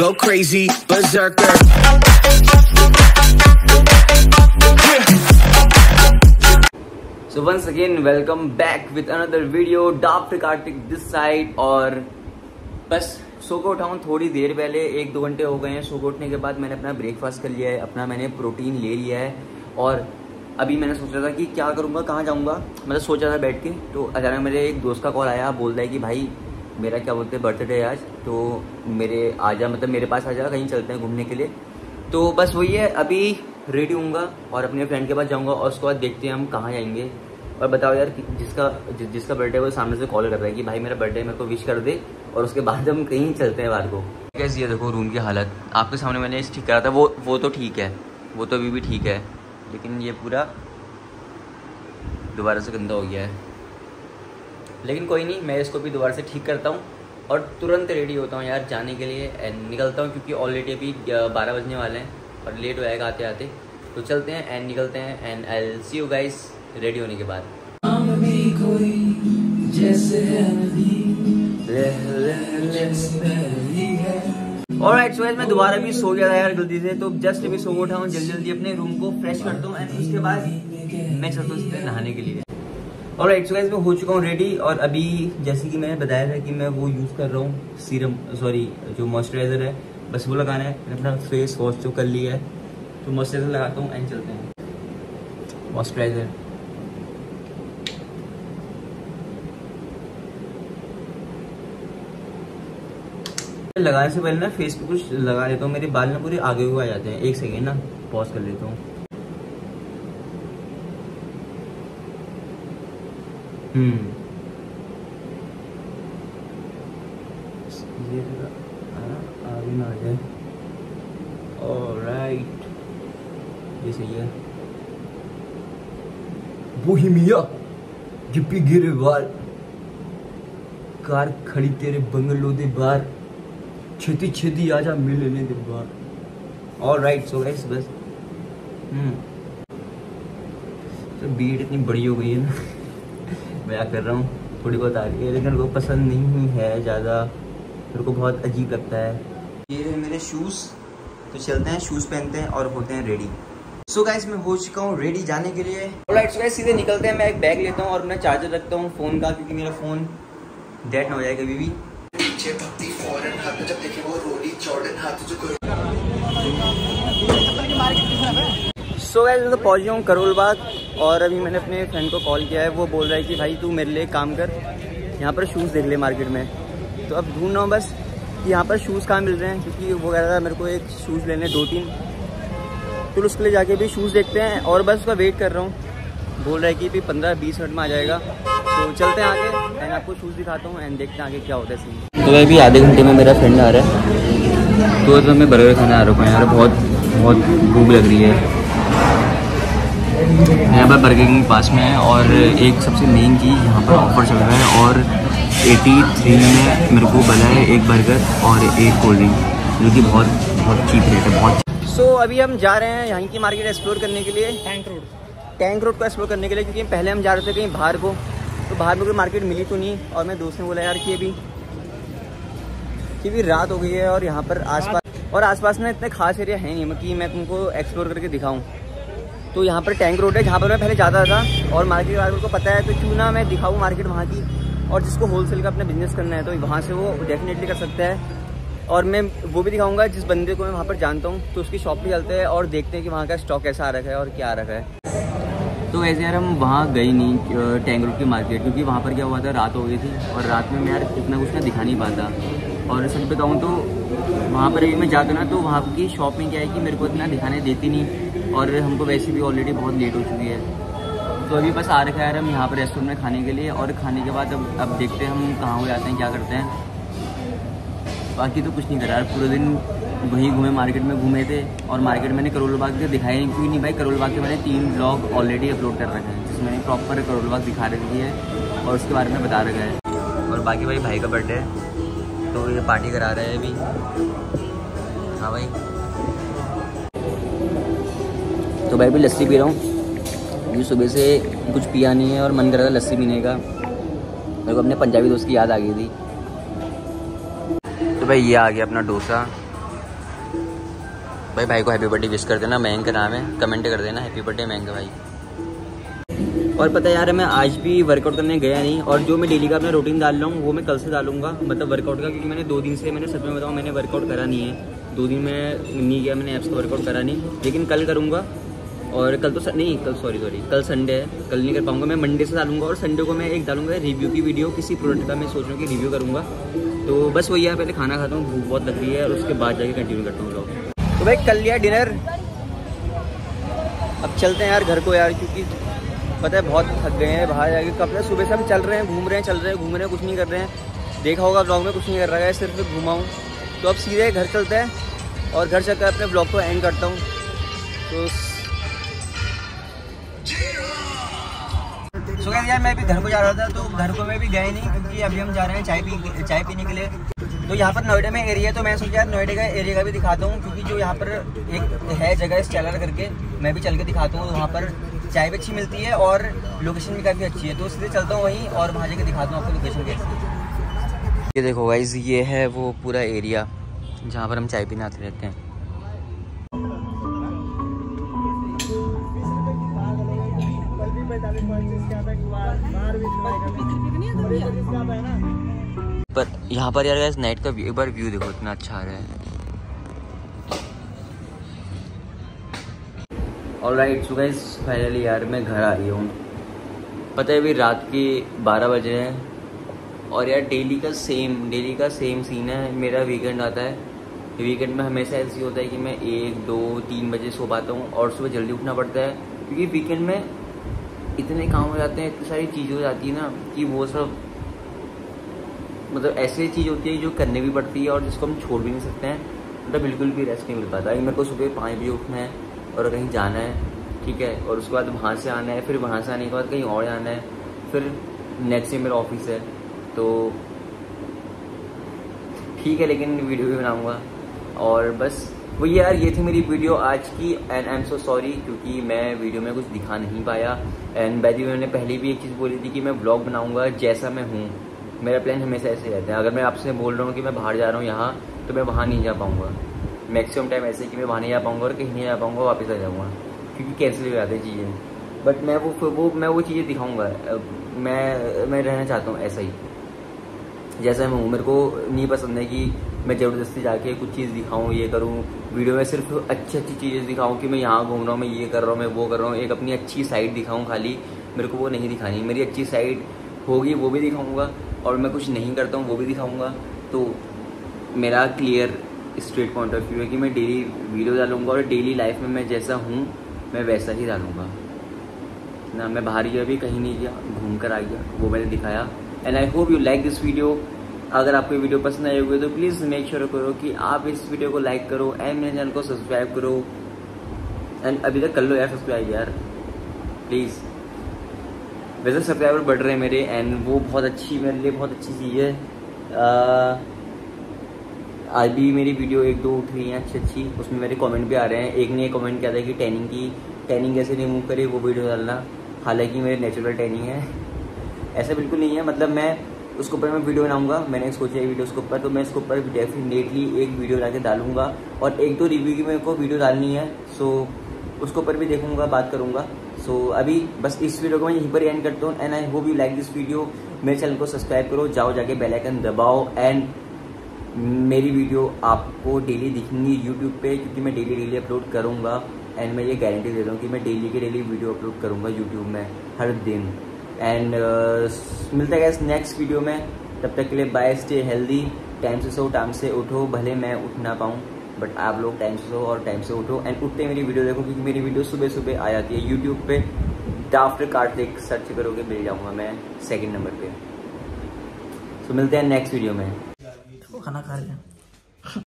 go crazy, berserker. So once again welcome back with another video doctor Kartik this side और बस सो को उठाऊँ थोड़ी देर पहले एक दो घंटे हो गए हैं सो को उठने के बाद मैंने अपना ब्रेकफास्ट कर लिया है अपना मैंने प्रोटीन ले लिया है और अभी मैंने सोचा था कि क्या करूँगा कहाँ जाऊँगा मतलब सोचा था बैठ के तो अचानक मेरे एक दोस्त का कॉल आया बोल रहा है कि भाई मेरा क्या बोलते हैं बर्थडे है आज तो मेरे आ जा मतलब मेरे पास आ जा कहीं चलते हैं घूमने के लिए। तो बस वही है अभी रेडी हूँगा और अपने फ्रेंड के पास जाऊँगा और उसके बाद देखते हैं हम कहाँ जाएँगे। और बताओ यार जिसका जि, जिसका बर्थडे वो सामने से कॉल कर रहा है कि भाई मेरा बर्थडे मेरे को विश कर दे और उसके बाद हम कहीं चलते हैं बाहर को। कैसे है देखो रूम की हालत। आपके सामने मैंने ठीक करा था वो वो तो ठीक है। वो तो अभी भी ठीक है। लेकिन ये पूरा दोबारा से गंदा हो गया है। लेकिन कोई नहीं मैं इसको भी दोबारा से ठीक करता हूँ और तुरंत रेडी होता हूँ यार जाने के लिए एंड निकलता हूँ क्योंकि ऑलरेडी अभी बारह बजने वाले हैं और लेट हो जाएगा आते आते तो चलते हैं एंड निकलते हैं and I see you guys ready होने के बाद। और सो मैं दोबारा भी सो गया था यार गलती से तो जस्ट अभी सो उठा हूँ जल्दी जल्दी अपने रूम को फ्रेश करता हूँ एंड उसके बाद मैं चलता हूँ नहाने के लिए। और एक्सरसाइज में हो चुका हूँ रेडी और अभी जैसे कि मैंने बताया था कि मैं वो यूज़ कर रहा हूँ सीरम सॉरी जो मॉइस्चराइज़र है, बस वो लगाना है, मैंने अपना फेस वॉश जो कर लिया है तो मॉइस्चराइज़र लगाता हूँ एंड चलते हैं। मॉइस्चराइज़र लगाने से पहले ना फेस पे कुछ लगा लेता हूँ, मेरे बाल ना पूरे आगे हुए आ जाते हैं, एक सेकेंड ना पॉज कर लेता हूँ हम्म ये आगे ना आ जाए राइट ये सही है। बोहिमिया जिप्पी गिरे बाल कार खड़ी तेरे बंगलो दे बाहर छेती छेती आजा मिल लेने दे बार। और राइट सो गाइस बस। हम्म। तो बीट इतनी बड़ी हो गई है ना। मैं कर रहा हूँ थोड़ी बहुत आ रही है लेकिन मेरे को पसंद नहीं है ज़्यादा। मेरे को बहुत अजीब लगता है। ये रहे मेरे शूज़ तो चलते हैं शूज़ पहनते हैं और होते हैं रेडी सो गाइस मैं हो चुका हूँ रेडी जाने के लिए। राइट सो गाइस सीधे निकलते हैं। मैं एक बैग लेता हूँ और मैं चार्जर रखता हूँ फ़ोन का क्योंकि मेरा फ़ोन डेड ना हो जाए कभी भी। सो गाइस मैं तो पहुँच गया हूँ करोल बाग और अभी मैंने अपने फ्रेंड को कॉल किया है, वो बोल रहा है कि भाई तू मेरे लिए काम कर, यहाँ पर शूज़ देख ले मार्केट में। तो अब ढूंढ रहा हूँ बस कि यहाँ पर शूज़ कहाँ मिल रहे हैं, क्योंकि वो कह रहा था मेरे को एक शूज़ लेने दो तीन तो उसके लिए जाके भी शूज़ देखते हैं और बस उसका वेट कर रहा हूँ। बोल रहा है कि भी पंद्रह बीस मिनट में आ जाएगा। तो चलते हैं आगे। एंड आपको शूज़ दिखाता हूँ एंड देखते हैं आगे क्या होता है सीन तो अभी आधे घंटे में मेरा फ्रेंड आ रहा है। तो मैं बर्गर खाने आ रहा हूँ यार बहुत बहुत भूख लग रही है। यहाँ पर बर्गर किंग पास में है और एक सबसे मेन चीज़ यहाँ पर ऑफ़र चल रहा है और 83 में मेरे को बना है एक बर्गर और एक कोल्ड ड्रिंक जो कि बहुत बहुत चीप रेट है बहुत सो so, अभी हम जा रहे हैं यहाँ की मार्केट एक्सप्लोर करने के लिए। टैंक रोड टैंक रोड को एक्सप्लोर करने के लिए क्योंकि पहले हम जा रहे थे कहीं बाहर को तो बाहर में कोई मार्केट मिली तो नहीं और मैं दोस्त ने बोला यार कि अभी कि भी रात हो गई है और यहाँ पर आसपास और आसपास में इतने खास एरिया है नहीं कि मैं तुमको एक्सप्लोर करके दिखाऊँ। तो यहाँ पर टैंक रोड है, जहाँ पर मैं पहले जाता था और मार्केट को पता है तो क्यों ना मैं दिखाऊँ मार्केट वहाँ की और जिसको होलसेल का अपना बिज़नेस करना है तो वहाँ से वो डेफिनेटली कर सकता है। और मैं वो भी दिखाऊँगा, जिस बंदे को मैं वहाँ पर जानता हूँ तो उसकी शॉप पे चलते हैं और देखते हैं कि वहाँ का स्टॉक कैसा आ रखा है और क्या आ रखा है। तो वैसे यार हम वहाँ गए नहीं टैंक रोड की मार्केट क्योंकि वहाँ पर क्या हुआ था, रात हो गई थी और रात में मैं यार इतना कुछ ना दिखा नहीं पाता। और सच बताऊँ तो वहाँ पर अभी मैं जाता ना तो वहाँ की शॉप में क्या है कि मेरे को इतना दिखाने देती नहीं। और हमको वैसे भी ऑलरेडी बहुत लेट हो चुकी है। तो अभी बस आ रखा है, हम यहाँ पर रेस्टोरेंट में खाने के लिए और खाने के बाद अब अब देखते हैं हम कहाँ हो जाते हैं, क्या करते हैं। बाकी तो कुछ नहीं करा पूरे दिन वहीं घूमे मार्केट में घूमे थे और मार्केट मैंने करोल बाग के दिखाया नहीं क्योंकि नहीं भाई? करोल बाग के मैंने तीन ब्लॉग ऑलरेडी अपलोड कर रखे हैं, जिसमें मैंने प्रॉपर करोल बाग दिखा रखी है और उसके बारे में बता रखा है। और बाकी भाई भाई का बर्थडे है तो ये पार्टी करा रहे हैं अभी। हाँ भाई। भाई भी लस्सी पी रहा हूँ। ये सुबह से कुछ पिया नहीं है और मन कर रहा था लस्सी पीने का। मेरे को अपने पंजाबी दोस्त की याद आ गई थी। तो भाई ये आ गया अपना डोसा। भाई भाई को हैप्पी बर्थडे विश कर देना मयंक का नाम है। कमेंट कर देना हैप्पी बर्थडे मयंक भाई। और पता है यार मैं आज भी वर्कआउट करने गया नहीं और जो मैं डेली का अपना रूटीन डाल रहा हूँ वो मैं कल से डालूँगा। मतलब वर्कआउट का क्योंकि मैंने दो दिन से मैंने सच में बताऊँ मैंने वर्कआउट करा नहीं है। दो दिन में नहीं गया मैंने ऐप्स का वर्कआउट करा नहीं। लेकिन कल करूँगा। और कल तो नहीं, कल सॉरी सॉरी कल संडे है। कल नहीं कर पाऊँगा मैं मंडे से डालूँगा और संडे को मैं एक डालूँगा रिव्यू की वीडियो किसी प्रोडक्ट का मैं सोच रहा हूँ कि रिव्यू करूँगा। तो बस वही यार पहले खाना खाता हूँ, भूख बहुत लग रही है और उसके बाद जाके कंटिन्यू करता हूँ लोग तो भाई, कल लिया डिनर अब चलते हैं यार घर को यार, क्योंकि पता है, बहुत थक गए हैं बाहर जाके। कब सुबह से हम चल रहे हैं, घूम रहे हैं, चल रहे हैं, घूम रहे हैं, कुछ नहीं कर रहे हैं। देखा होगा ब्लॉग में, कुछ नहीं कर रहा है, सिर्फ़ घुमाऊँ। तो अब सीधे घर चलते हैं और घर चलकर अपने ब्लॉग को एंड करता हूँ। तो यार मैं भी घर को जा रहा था तो घर को मैं भी गए नहीं क्योंकि अभी हम जा रहे हैं चाय पी चाय पीने के लिए। तो यहाँ पर नोएडा में एरिया तो मैं सोचा यार नोएडा का एरिया का भी दिखाता हूँ, क्योंकि जो यहाँ पर एक है जगह स्टेलर करके, मैं भी चल के दिखाता हूँ, वहाँ पर चाय भी अच्छी मिलती है और लोकेशन भी काफ़ी अच्छी है। तो इसलिए चलता हूँ वहीं और वहाँ जाकर दिखाता हूँ आपको लोकेशन कैसी ये देखो वाइज ये है वो पूरा एरिया जहाँ पर हम चाय पीने आते रहते हैं। पर यहाँ पर यार नाइट का एक बार व्यू देखो, इतना अच्छा आ रहा है। और राइट सो गाइस फाइनली यार मैं घर आ गया हूँ। पता है, अभी रात के बारह बजे हैं। और यार डेली का सेम डेली का सेम सीन है। मेरा वीकेंड आता है। वीकेंड में हमेशा ऐसी होता है कि मैं एक, दो, तीन बजे सो पाता हूँ। और सुबह जल्दी उठना पड़ता है। क्योंकि वीकेंड में इतने काम हो जाते हैं, इतनी सारी चीज़ें हो जाती है ना कि वो सब मतलब ऐसी चीज़ होती है जो करने भी पड़ती है और जिसको हम छोड़ भी नहीं सकते हैं। मतलब बिल्कुल भी रेस्ट नहीं मिल पाता। मेरे को सुबह पाँच बजे उठना है और कहीं जाना है, ठीक है, और उसके बाद वहाँ से आना है, फिर वहाँ से आने के बाद कहीं और जाना है, फिर नेक्स्ट डे मेरा ऑफ़िस है तो ठीक है, लेकिन वीडियो भी बनाऊँगा। और बस वो यार, ये थी मेरी वीडियो आज की end I am so sorry क्योंकि मैं वीडियो में कुछ दिखा नहीं पाया। एंड बैदी मैंने पहले भी एक चीज़ बोली थी कि मैं ब्लॉग बनाऊँगा जैसा मैं हूँ। मेरा प्लान हमेशा ऐसे रहता है। अगर मैं आपसे बोल रहा हूँ कि मैं बाहर जा रहा हूँ यहाँ तो मैं वहाँ नहीं जा पाऊँगा। मैक्सिमम टाइम ऐसे कि मैं वहाँ नहीं जा पाऊँगा और कहीं नहीं जा पाऊँगा, वापस आ जाऊँगा। क्योंकि कैंसिल हो जाते हैं चीज़ें। बट मैं वो वो, मैं वो चीज़ें दिखाऊँगा। मैं मैं रहना चाहता हूँ ऐसा ही। जैसा मैं हूँ, मेरे को नहीं पसंद है कि मैं ज़बरदस्ती जाके कुछ चीज़ दिखाऊँ, ये करूँ। वीडियो में सिर्फ़ अच्छी अच्छी चीज़ें दिखाऊँ कि मैं यहाँ घूम रहा हूँ, मैं ये कर रहा हूँ, मैं वो कर रहा हूँ। एक अपनी अच्छी साइड दिखाऊँ खाली, मेरे को वो नहीं दिखानी। मेरी अच्छी साइड होगी, वो भी दिखाऊँगा और मैं कुछ नहीं करता हूँ, वो भी दिखाऊँगा। तो मेरा clear straight point of view है कि मैं डेली वीडियो डालूँगा और डेली लाइफ में मैं जैसा हूँ, मैं वैसा ही डालूँगा। ना, मैं बाहर गया भी, कहीं नहीं गया, घूम कर आ गया, वो मैंने दिखाया। And I hope you like this video अगर आपको वीडियो पसंद आई होगी तो प्लीज़ मेक श्योर करो कि आप इस वीडियो को लाइक करो एंड मेरे चैनल को सब्सक्राइब करो। एंड अभी तक कर लो यार सब्सक्राइब यार। प्लीज़ वैसे सब्सक्राइबर बढ़ रहे हैं मेरे एंड वो बहुत अच्छी, मेरे लिए बहुत अच्छी चीज़ है। आज भी मेरी वीडियो एक दो उठ रही हैं अच्छी अच्छी। उसमें मेरे कमेंट भी आ रहे हैं। एक ने कमेंट किया था कि टैनिंग की टैनिंग कैसे रिमूव करे वो वीडियो डालना। हालाँकि मेरे नेचुरल टैनिंग है। ऐसा बिल्कुल नहीं है। मतलब मैं उसके ऊपर मैं वीडियो बनाऊँगा। मैंने सोचा है वीडियो उसके ऊपर तो मैं इसके ऊपर डेफिनेटली एक वीडियो ला के डालूँगा। और एक दो रिव्यू की मेरे को वीडियो डालनी है सो उसके ऊपर भी देखूँगा, बात करूँगा। सो अभी बस इस वीडियो को मैं यहीं पर एंड करता हूँ and I hope you like this video मेरे चैनल को सब्सक्राइब करो, जाओ जाके बेल आइकन दबाओ एंड मेरी वीडियो आपको डेली दिखेंगी यूट्यूब पे, क्योंकि मैं डेली डेली अपलोड करूँगा। एंड मैं ये गारंटी दे रहा हूँ कि मैं डेली के डेली वीडियो अपलोड करूँगा यूट्यूब में, हर दिन। एंड uh, मिलता है नेक्स्ट वीडियो में। तब तक के लिए बाय स्टे हेल्दी टाइम से सो टाइम से उठो। भले मैं उठ ना पाऊँ बट आप लोग टाइम से सो और टाइम से उठो। एंड उठते मेरी वीडियो देखो क्योंकि मेरी वीडियो सुबह सुबह आ जाती है। यूट्यूब पे डाफ्टर कार्तिक सर्च करोगे मिल जाऊँगा मैं सेकंड नंबर पे। तो मिलते हैं नेक्स्ट वीडियो में। खाना खा रहे हैं।